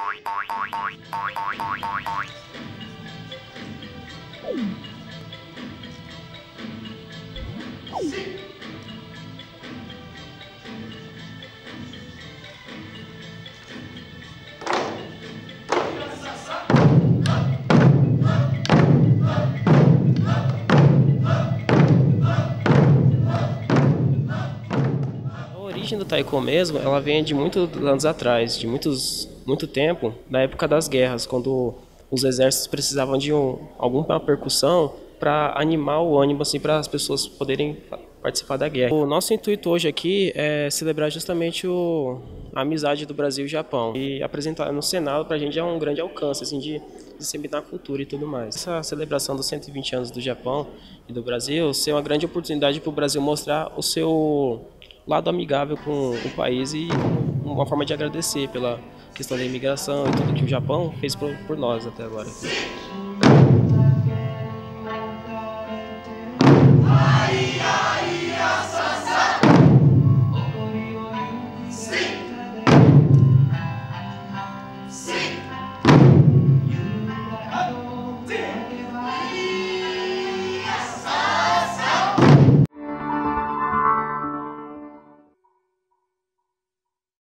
A origem do taiko mesmo, ela vem de muitos anos atrás, de muitos, muito tempo, na época das guerras, quando os exércitos precisavam de um, alguma percussão para animar o ânimo, assim, para as pessoas poderem participar da guerra. O nosso intuito hoje aqui é celebrar justamente o, a amizade do Brasil e Japão e apresentar no Senado para a gente é um grande alcance, assim, de disseminar a cultura e tudo mais. Essa celebração dos 120 anos do Japão e do Brasil ser uma grande oportunidade para o Brasil mostrar o seu lado amigável com o país e uma forma de agradecer pela questão da imigração e tudo que o Japão fez por, por nós até agora.